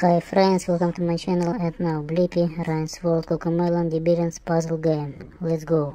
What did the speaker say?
Hi friends, welcome to my channel and now Blippi Ryan's World Cocomelon Debian's puzzle game. Let's go!